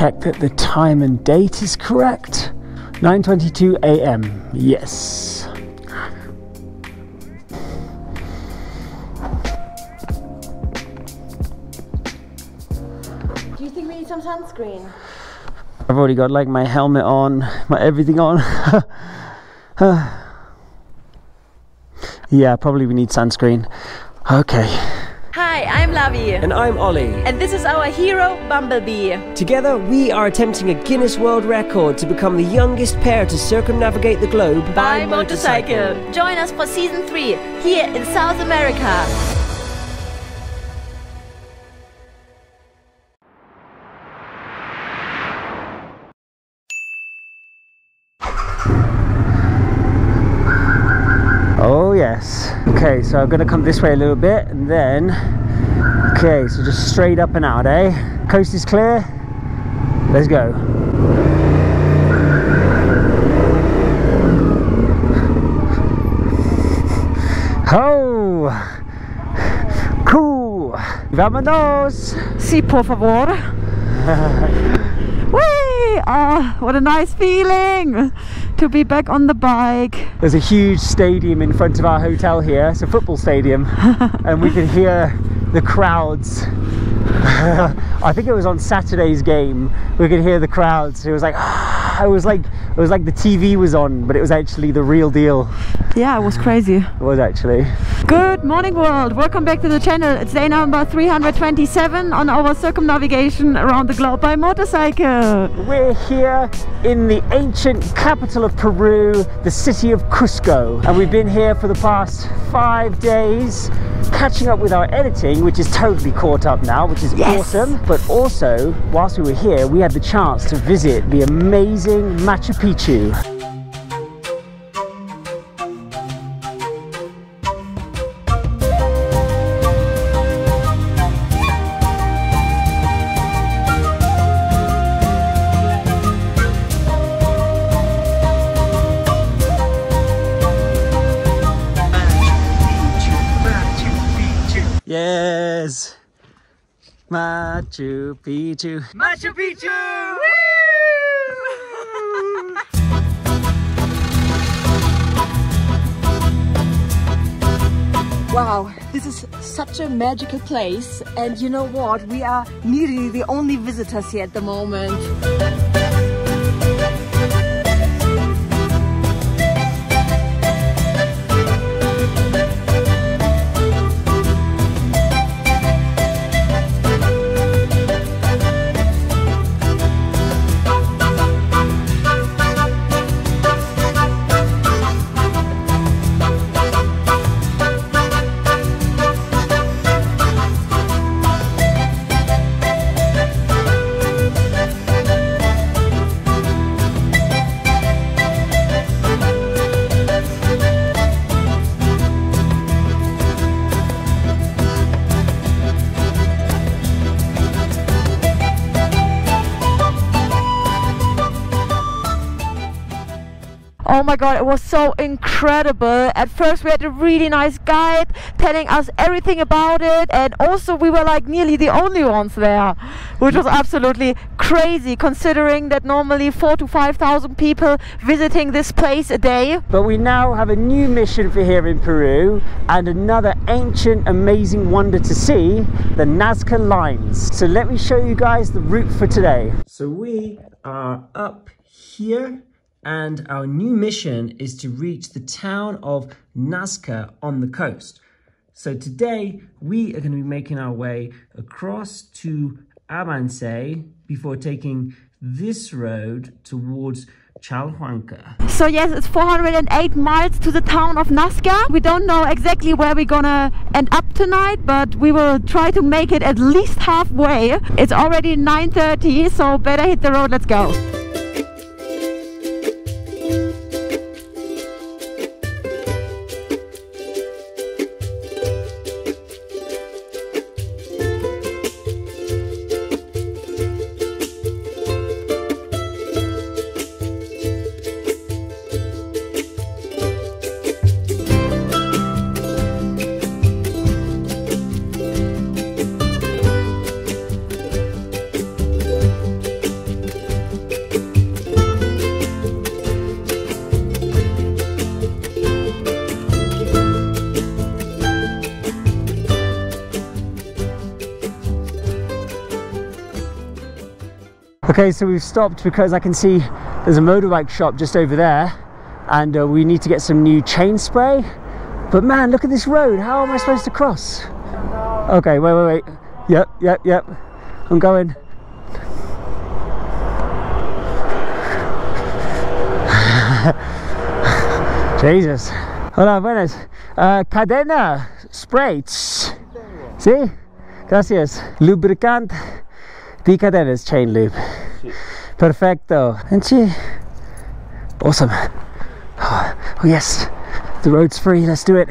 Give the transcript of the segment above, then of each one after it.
check that the time and date is correct. 9:22 a.m. Yes. Do you think we need some sunscreen? I've already got like my helmet on, my everything on. yeah, probably we need sunscreen. Okay. Hi, I'm Lavi. And I'm Ollie. And this is our hero, Bumblebee. Together, we are attempting a Guinness World Record to become the youngest pair to circumnavigate the globe By motorcycle. Join us for season 3 here in South America. So I'm gonna come this way a little bit and then Okay, so just straight up and out, eh? Coast is clear. Let's go. Oh! Cool! Vámonos! Sí, por favor. Whee! Ah, what a nice feeling to be back on the bike. There's a huge stadium in front of our hotel here. It's a football stadium, and we can hear the crowds. I think it was on Saturday's game. We could hear the crowds. It was like, it was like, it was like the TV was on, but it was actually the real deal. Yeah, it was crazy. It was actually. Good morning, world. Welcome back to the channel. It's day number 327 on our circumnavigation around the globe by motorcycle. We're here in the ancient capital of Peru, the city of Cusco, and we've been here for the past five days, catching up with our editing, which is totally caught up now, which is Yes. awesome. But also, whilst we were here, we had the chance to visit the amazing Machu Picchu. Machu Picchu. Machu Picchu! Wow, this is such a magical place. And you know what? We are nearly the only visitors here at the moment. God, it was so incredible. At first, we had a really nice guide telling us everything about it, and also we were like nearly the only ones there, which was absolutely crazy considering that normally four to five thousand people visiting this place a day. But we now have a new mission for here in Peru and another ancient, amazing wonder to see the Nazca Lines. So let me show you guys the route for today. So we are up here, and our new mission is to reach the town of Nazca on the coast. So today we are going to be making our way across to Abancay before taking this road towards Chalhuanca. So yes, it's 408 miles to the town of Nazca. We don't know exactly where we're gonna end up tonight, but we will try to make it at least halfway. It's already 9.30, so better hit the road, let's go. Okay, so we've stopped because I can see there's a motorbike shop just over there and uh, we need to get some new chain spray. But man, look at this road. How am I supposed to cross? Okay, wait, wait, wait. Yep, yep, yep. I'm going. Jesus. Hola, buenas. Uh, cadena sprays. Sí? Gracias. Cadenas chain lube. Perfecto. And she. Awesome. Oh, yes. The road's free. Let's do it.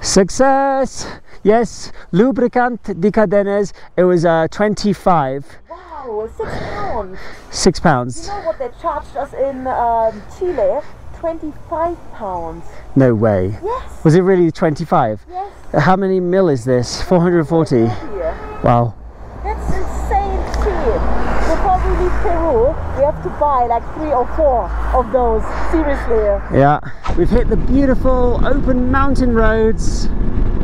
Success. Yes. Lubricant de cadenas. It was uh, 25. Wow, six pounds. Six pounds. You know what they charged us in um, Chile? 25 pounds. No way. Yes, Was it really 25? yes. How many mil is this? 440. Here. Wow. That's insane cheap. Before we leave Peru, we have to buy like three or four of those. Seriously. Yeah. We've hit the beautiful open mountain roads.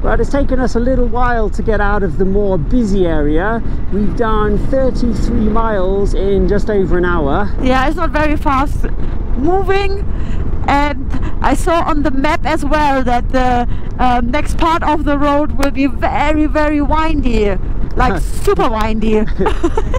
But it's taken us a little while to get out of the more busy area. We've done 33 miles in just over an hour. Yeah, it's not very fast moving. And I saw on the map as well that the um, next part of the road will be very, very windy. Like super windy.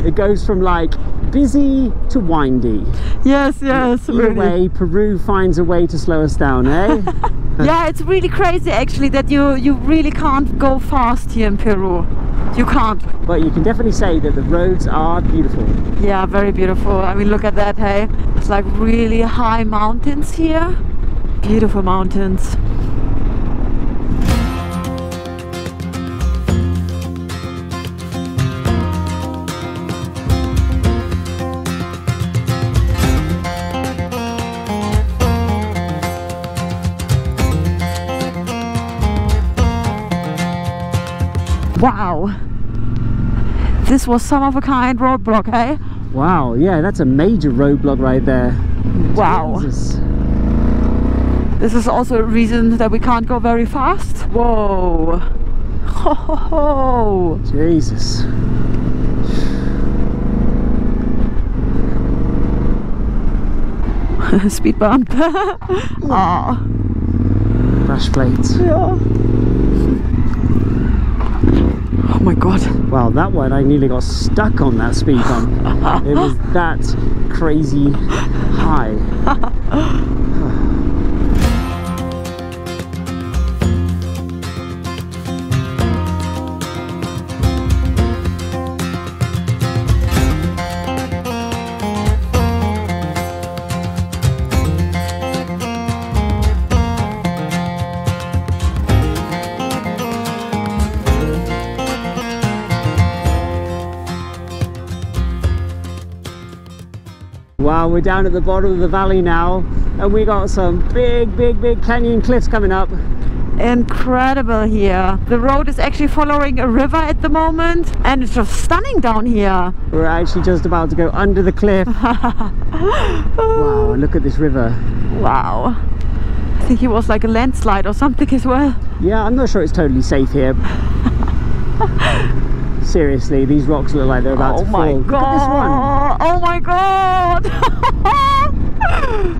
It goes from like busy to windy. yes, yes, Either really. way, Peru finds a way to slow us down, eh? Yeah, it's really crazy actually that you you really can't go fast here in Peru. You can't. but you can definitely say that the roads are beautiful. Yeah, very beautiful. I mean, look at that, hey. It's like really high mountains here. Beautiful mountains. Wow. This was some of a kind roadblock, eh? Wow, yeah, that's a major roadblock right there. Wow. Jesus. This is also a reason that we can't go very fast. Whoa. Ho, ho, ho. Jesus. Speed bump. Ah, Crash plates. yeah. Oh my god. Wow, that one I nearly got stuck on that speed bump. it was that crazy high. Wow, we're down at the bottom of the valley now, and we got some big, big, big canyon cliffs coming up. Incredible here. The road is actually following a river at the moment and it's just stunning down here. We're actually just about to go under the cliff. wow, look at this river. Wow. I think it was like a landslide or something as well. Yeah, I'm not sure it's totally safe here. Seriously, these rocks look like they're about oh to my fall. Look at god. Oh my god.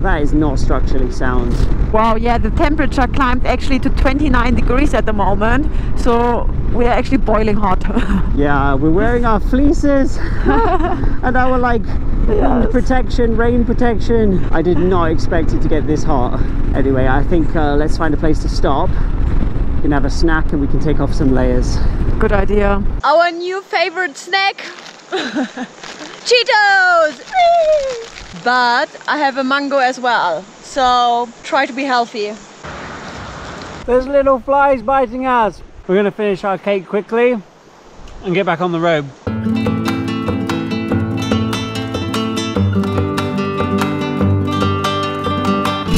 That is not structurally sound. Wow, yeah, the temperature climbed actually to 29 degrees at the moment. So we are actually boiling hot. Yeah, we're wearing our fleeces and our like wind Yes. protection, rain protection. I did not expect it to get this hot. Anyway, I think uh, let's find a place to stop. We can have a snack and we can take off some layers. Good idea. Our new favorite snack Cheetos! but I have a mango as well. So try to be healthy. There's little flies biting us. We're going to finish our cake quickly and get back on the road.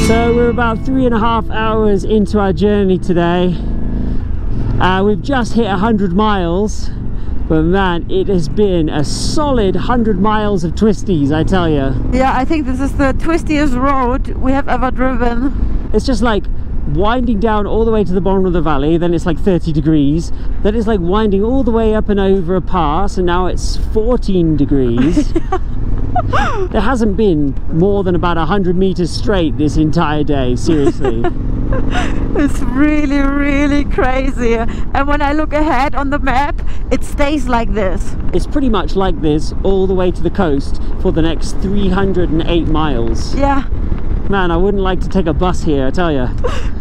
So we're about three and a half hours into our journey today. Uh, we've just hit 100 miles, but man, it has been a solid 100 miles of twisties, I tell you. Yeah, I think this is the twistiest road we have ever driven. It's just like winding down all the way to the bottom of the valley, then it's like 30 degrees. Then it's like winding all the way up and over a pass, and now it's 14 degrees. there hasn't been more than about 100 meters straight this entire day, seriously. It's really, really crazy. And when I look ahead on the map, it stays like this. it's pretty much like this all the way to the coast for the next 308 miles. Yeah, Man, I wouldn't like to take a bus here, I tell you.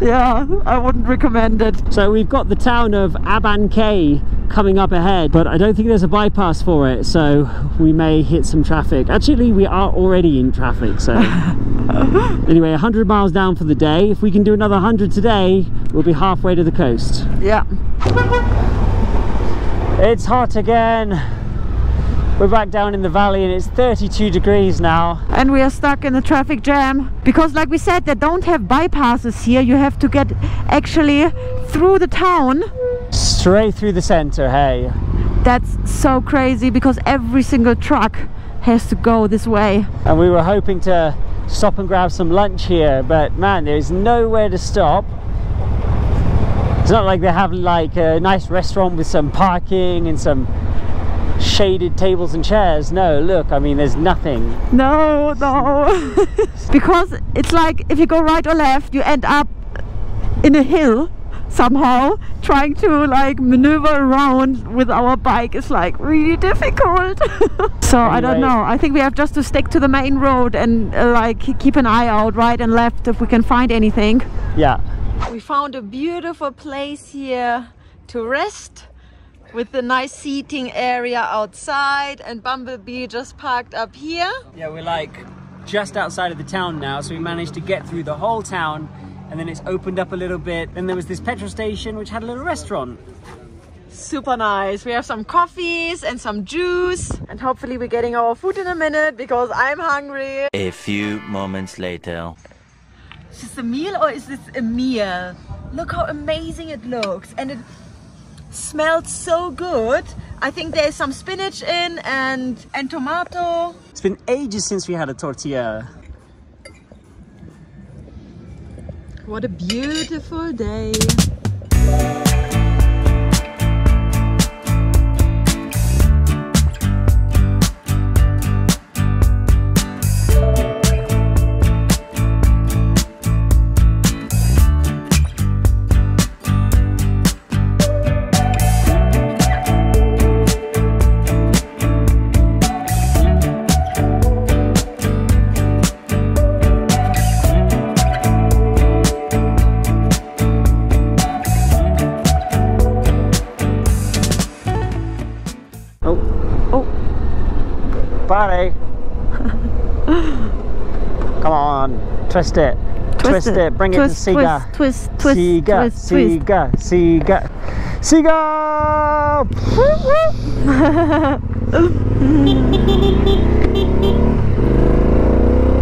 yeah, I wouldn't recommend it. So we've got the town of Abancay coming up ahead, but I don't think there's a bypass for it, so we may hit some traffic. Actually, we are already in traffic, so... anyway, 100 miles down for the day. If we can do another 100 today, we'll be halfway to the coast. Yeah. It's hot again. We're back down in the valley and it's 32 degrees now. And we are stuck in a traffic jam because, like we said, they don't have bypasses here. You have to get actually through the town. Straight through the center, hey. That's so crazy because every single truck has to go this way. And we were hoping to stop and grab some lunch here, but man, there's nowhere to stop. It's not like they have like a nice restaurant with some parking and some shaded tables and chairs. No, look, I mean, there's nothing. No, no. because it's like if you go right or left, you end up in a hill somehow. Trying to like maneuver around with our bike is like really difficult. so I don't know. I think we have just to stick to the main road and uh, like keep an eye out right and left if we can find anything. Yeah. We found a beautiful place here to rest with the nice seating area outside and Bumblebee just parked up here. Yeah, we're like just outside of the town now, so we managed to get through the whole town and then it's opened up a little bit. Then there was this petrol station which had a little restaurant. Super nice. We have some coffees and some juice and hopefully we're getting our food in a minute because I'm hungry. A few moments later. Is this a meal or is this a meal? Look how amazing it looks and it smells so good. I think there's some spinach in and and tomato. It's been ages since we had a tortilla. What a beautiful day. Twist it. Twist, it. Bring twist, it to Siga. Twist, twist, twist, Siga, twist, twist. Siga, Siga, Siga!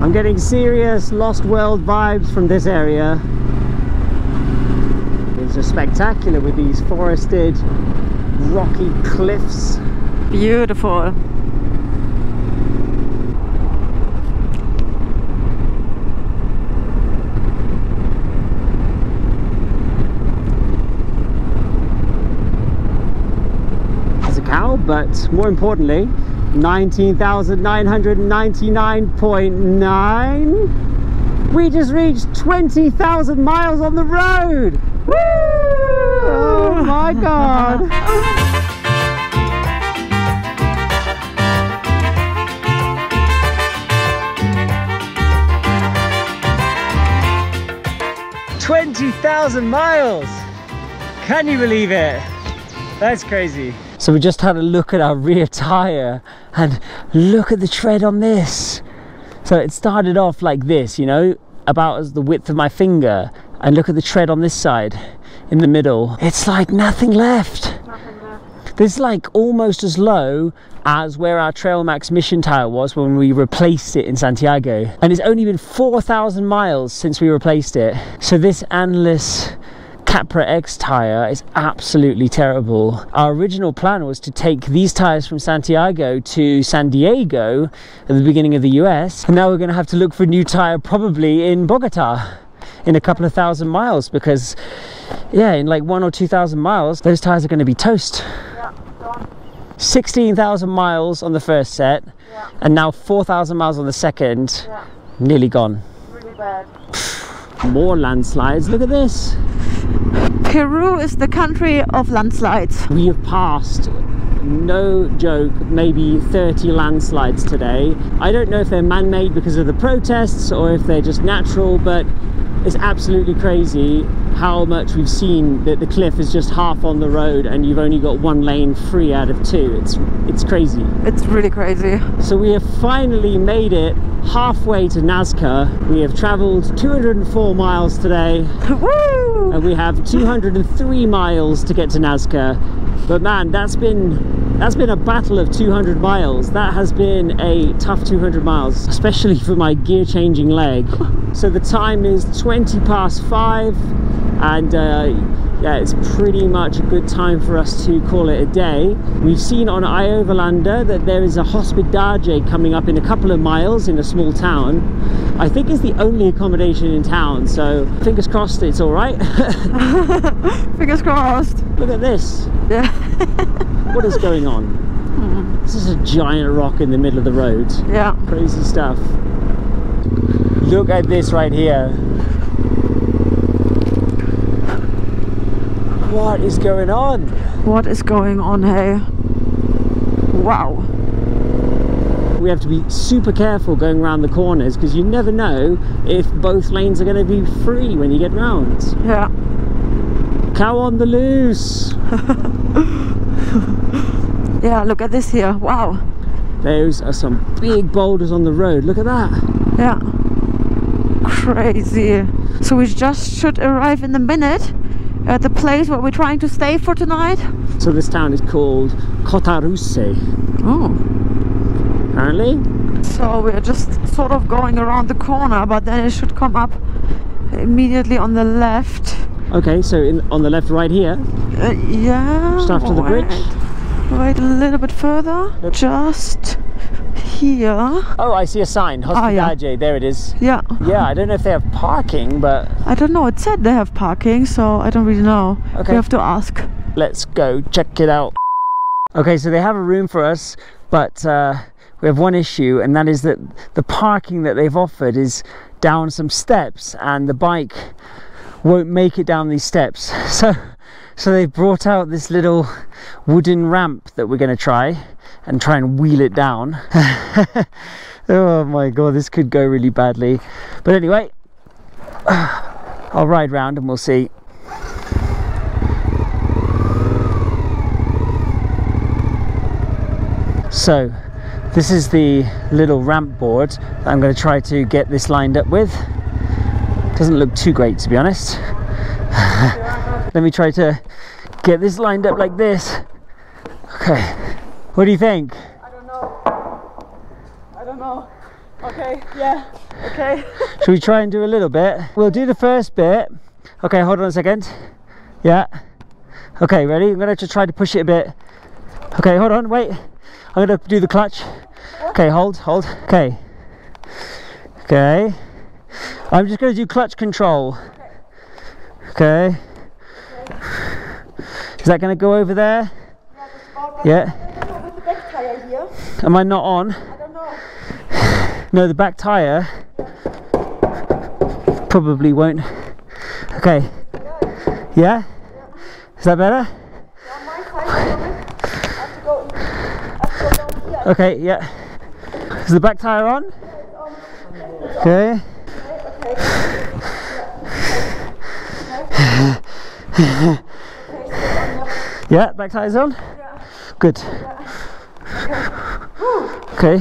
I'm getting serious Lost World vibes from this area. It's just spectacular with these forested, rocky cliffs. Beautiful. as a cow, but more importantly, 19,999.9. We just reached 20,000 miles on the road! Woo! Oh my god! Twenty thousand miles! Can you believe it? That's crazy. So we just had a look at our rear tyre and look at the tread on this. So it started off like this, you know, about as the width of my finger. And look at the tread on this side in the middle. It's like nothing left. This is like almost as low as where our Trailmax Mission tire was when we replaced it in Santiago. And it's only been 4,000 miles since we replaced it. So this Anlas Capra X tire is absolutely terrible. Our original plan was to take these tires from Santiago to San Diego at the beginning of the US. And now we're going to have to look for a new tire probably in Bogota in a couple of thousand miles because yeah in like one or two thousand miles those tires are going to be toast 16,000 miles on the first set and now 4,000 miles on the second, nearly gone. Really bad. More landslides. Look at this. Peru is the country of landslides. We have passed, no joke, maybe 30 landslides today. I don't know if they're man made because of the protests or if they're just natural, but it's absolutely crazy how much we've seen that the cliff is just half on the road and you've only got one lane free out of two. It's it's crazy. It's really crazy. So we have finally made it halfway to Nazca. We have traveled 204 miles today Woo! and we have 203 miles to get to Nazca. But man, that's been that's been a battle of 200 miles. That has been a tough 200 miles, especially for my gear changing leg. So the time is 20 past five, and uh, yeah, it's pretty much a good time for us to call it a day. We've seen on iOverlander that there is a hospedaje coming up in a couple of miles in a small town. I think it's the only accommodation in town, so fingers crossed it's all right. Fingers crossed. Look at this. Yeah. What is going on? This is a giant rock in the middle of the road. Yeah. Crazy stuff. Look at this right here. What is going on? What is going on here? Wow. We have to be super careful going around the corners because you never know if both lanes are going to be free when you get round. Yeah. Cow on the loose. Yeah, look at this here. Wow. Those are some big boulders on the road. Look at that. Yeah. Crazy. So we just should arrive in a minute at the place where we're trying to stay for tonight. So this town is called Cotaruse, Oh. apparently. So we're just sort of going around the corner, but then it should come up immediately on the left. Okay, so in, on the left right here, Uh, yeah. Just after the bridge? wait. Wait a little bit further. Just here. Oh, I see a sign. Ah, yeah. There it is. Yeah. Yeah, I don't know if they have parking, but I don't know. It said they have parking, so I don't really know. Okay. We have to ask. let's go check it out. Okay, so they have a room for us, but uh, we have one issue, and that is that the parking that they've offered is down some steps, and the bike won't make it down these steps. So, so they've brought out this little wooden ramp that we're going to try and try and wheel it down. oh my god, this could go really badly. But anyway, I'll ride round and we'll see. So, this is the little ramp board I'm going to try to get this lined up with. Doesn't look too great to be honest. Let me try to get this lined up like this. Okay. What do you think? I don't know. I don't know. Okay, yeah. Okay. Should we try and do a little bit? We'll do the first bit. Okay, hold on a second. Yeah. Okay, ready? I'm gonna just try to push it a bit. Okay, hold on, wait. I'm gonna do the clutch. Okay, hold, hold. Okay. Okay. I'm just gonna do clutch control. Okay. Is that gonna go over there? Yeah. Am I not on? I don't know. No, the back tire probably won't. Okay. Yeah? Is that better? Okay, yeah. Is the back tire on? Okay. Yeah, back tire's on? Good. Okay.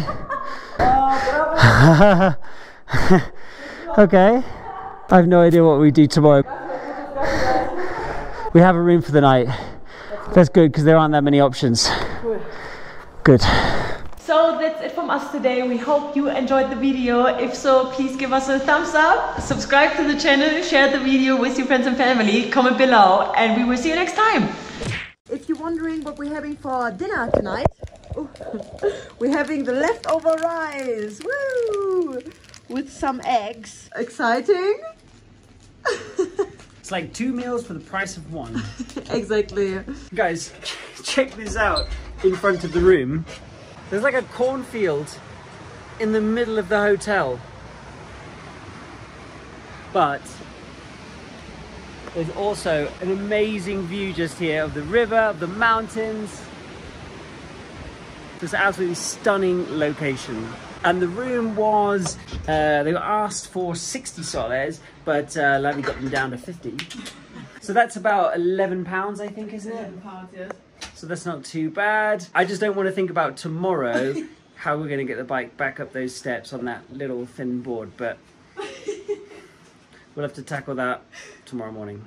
okay. I have no idea what we do tomorrow. We have a room for the night. That's good because there aren't that many options. Good. So that's it from us today. We hope you enjoyed the video. If so, please give us a thumbs up, subscribe to the channel, share the video with your friends and family, comment below, and we will see you next time. If you're wondering what we're having for dinner tonight, we're having the leftover rice. Woo! With some eggs. Exciting? It's like two meals for the price of one. Exactly. Guys, check this out in front of the room. There's like a cornfield in the middle of the hotel. But there's also an amazing view just here of the river, of the mountains. This absolutely stunning location. And the room was, uh, they were asked for 60 soles, but uh, Lavi got them down to 50. So that's about 11 pounds, I think, isn't it? 11 pounds, yes. So that's not too bad. I just don't want to think about tomorrow, how we're going to get the bike back up those steps on that little thin board, but we'll have to tackle that tomorrow morning.